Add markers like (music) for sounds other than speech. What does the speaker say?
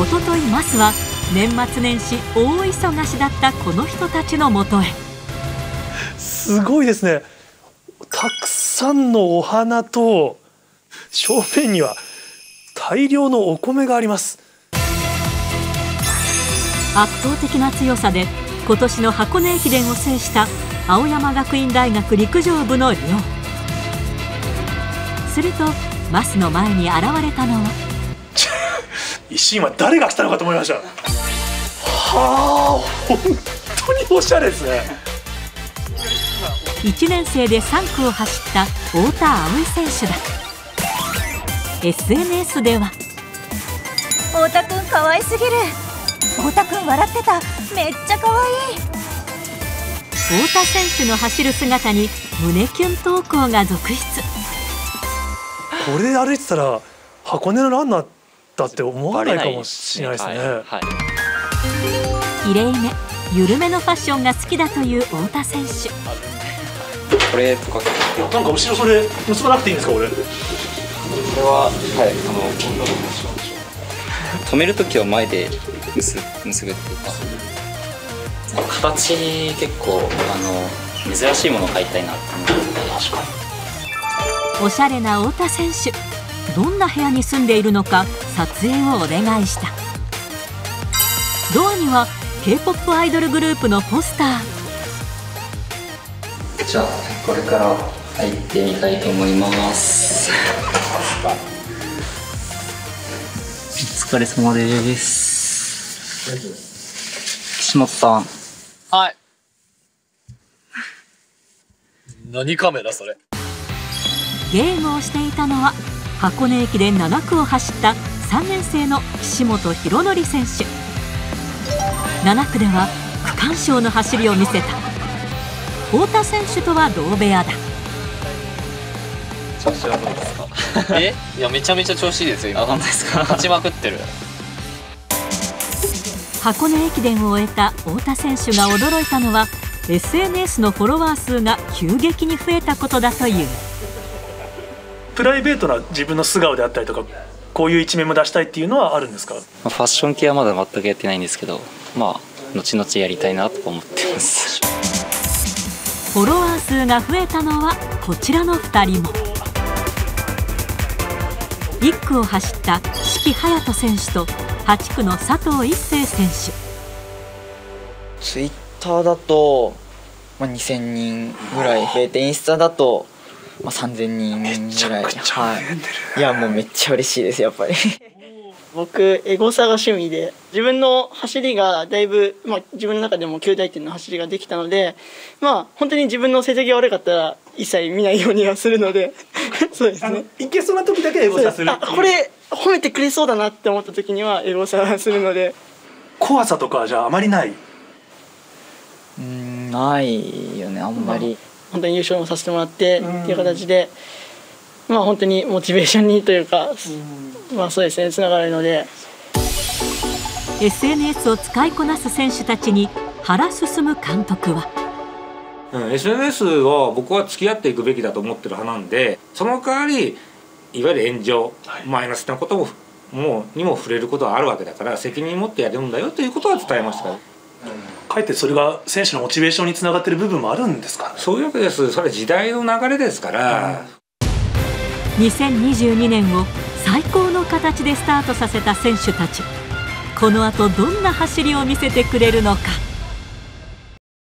おとといマスは年末年始大忙しだったこの人たちのもとへ。すごいですね。たくさんのお花と正面には大量のお米があります。圧倒的な強さで今年の箱根駅伝を制した青山学院大学陸上部の寮。するとマスの前に現れたのは一瞬は誰が来たのかと思いました。はあ本当におしゃれですね。1年生で3区を走った太田葵選手だ。SNS では太田くん可愛すぎる。太田くん笑ってた。めっちゃ可愛い。太田選手の走る姿に胸キュン投稿が続出。これで歩いてたら箱根のランナーだって思わないかもしれないですね。きれい。め緩めのファッションが好きだという太田選手。これとかなんか後ろそれ結ばなくていいんですかこれ？これははいあの止めるときは前で結結ぶっていうか？形結構あの珍しいものを買いたいなって思って。確かおしゃれな太田選手。どんな部屋に住んでいるのか撮影をお願いした。ドアには K-POP アイドルグループのポスター。じゃあこれから入ってみたいと思います。お疲れ様です。岸本さん。はい。何カメラそれ。ゲームをしていたのは箱根駅伝7区を走った3年生の岸本博則選手。7区では区間賞の走りを見せた。太田選手とは同部屋だ。調子はどうですか？(laughs) え？いやめちゃめちゃ調子いいですよ今。あ本当ですか？勝ちまくってる。箱根駅伝を終えた太田選手が驚いたのは SNS のフォロワー数が急激に増えたことだという。プライベートな自分の素顔であったりとかこういう一面も出したいっていうのはあるんですか？まあファッション系はまだ全くやってないんですけどまあ後々やりたいなと思ってます。フォロワー数が増えたのはこちらの2人も。1区を走った四季隼人選手と8区の佐藤一世選手。ツイッターだと、まあ、2000人ぐらい増えてインスタだと、まあ、3000人ぐらい。はい、いやもうめっちゃ嬉しいですやっぱり。(laughs) 僕エゴサが趣味で自分の走りがだいぶ、まあ、自分の中でも9大点の走りができたのでまあ本当に自分の成績が悪かったら一切見ないようにはするので (laughs) そうですね。いけそうな時だけエゴサするあこれ褒めてくれそうだなって思った時にはエゴサするので。怖さとかじゃあまりない？うんないよねあんまり、本当に優勝もさせてもらってっていう形でまあ本当にモチベーションにというかまあそうですねつながるので。SNS を使いこなす選手たちに原進監督は。うん、SNS は僕は付き合っていくべきだと思ってる派なんでその代わりいわゆる炎上、マイナスなことももうにも触れることはあるわけだから責任持ってやるんだよということは伝えましたかえってそれが選手のモチベーションにつながってる部分もあるんですかそういうわけです。それは時代の流れですから、2022年を最高の形でスタートさせた選手たち。この後どんな走りを見せてくれるのか